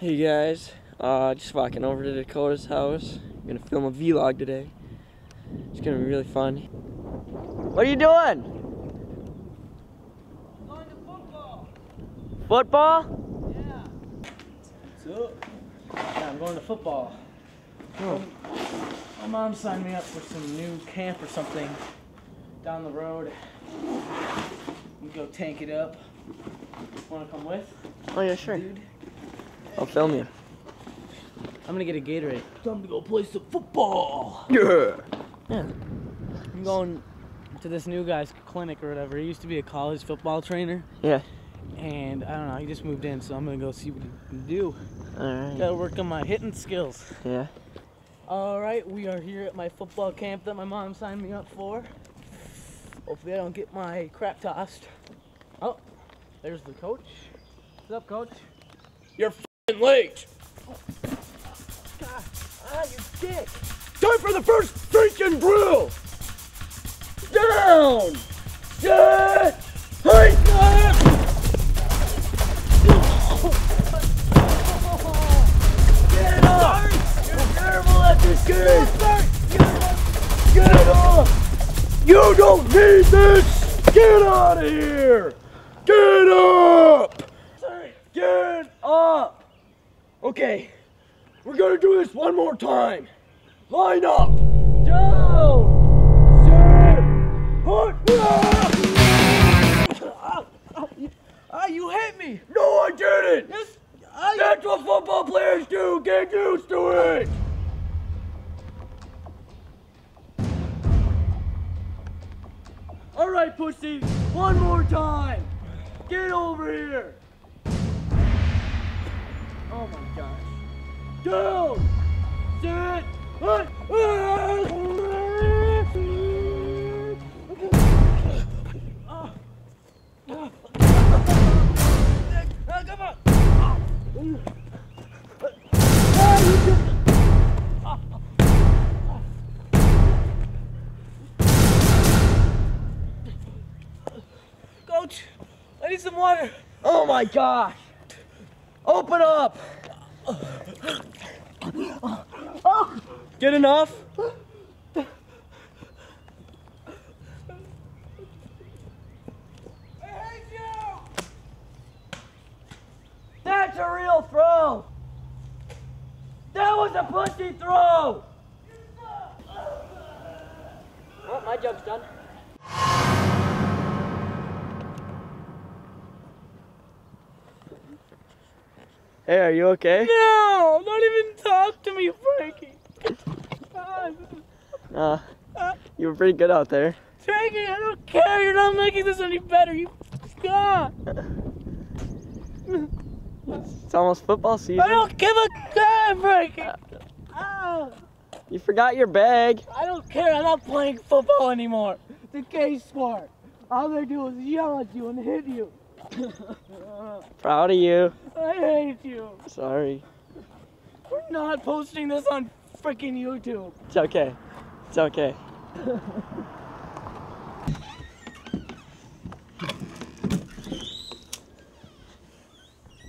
Hey guys, uh, just walking over to Dakota's house. I'm gonna film a vlog today. It's gonna be really fun. What are you doing? Going to football. Football? Yeah. So, yeah, I'm going to football. Oh. My mom signed me up for some new camp or something down the road. We go tank it up. Want to come with, Oh yeah, sure. dude? I'll film you. I'm gonna get a Gatorade. Time to go play some football. Yeah. Yeah. I'm going to this new guy's clinic or whatever. He used to be a college football trainer, Yeah. and I don't know. He just moved in, so I'm gonna go see what he can do. All Gotta work on my hitting skills. Yeah. All right, we are here at my football camp that my mom signed me up for. Hopefully, I don't get my crap tossed. Oh, there's the coach. What's up, coach? You're f***ing late. God, ah, you dick. Time for the first freaking drill. Down. Set. Hike Get up. You're terrible at this game. Get up. You don't need this. Get out of here. Get up. Get up. Okay. We're gonna do this one more time. Line up. Down. Set. Hut. Ah, you hit me. No, I didn't. Yes, I. That's what football players do. Get used to it. All right, pussy. One more time. Get over here. Oh my gosh. Down. Sit. Come on. Coach, I need some water. Oh my gosh. Open up. Get enough? That's a real throw. That was a pussy throw. Well, my job's done. Hey, are you okay? No, don't even talk to me, Frankie. Uh, you were pretty good out there. Frankie, I don't care. You're not making this any better. You God. It's almost football season. I don't give a damn, Frankie. Ah, You forgot your bag. I don't care. I'm not playing football anymore. It's a gay sport. All they do is yell at you and hit you. Proud of you. I hate you. Sorry. We're not posting this on freaking YouTube. It's okay. It's okay.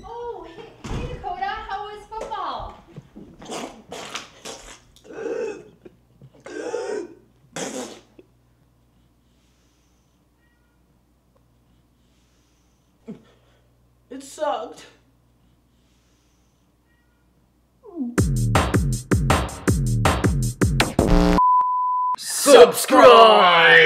Oh, hey, hey Dakota, how was football? It sucked. Subscribe.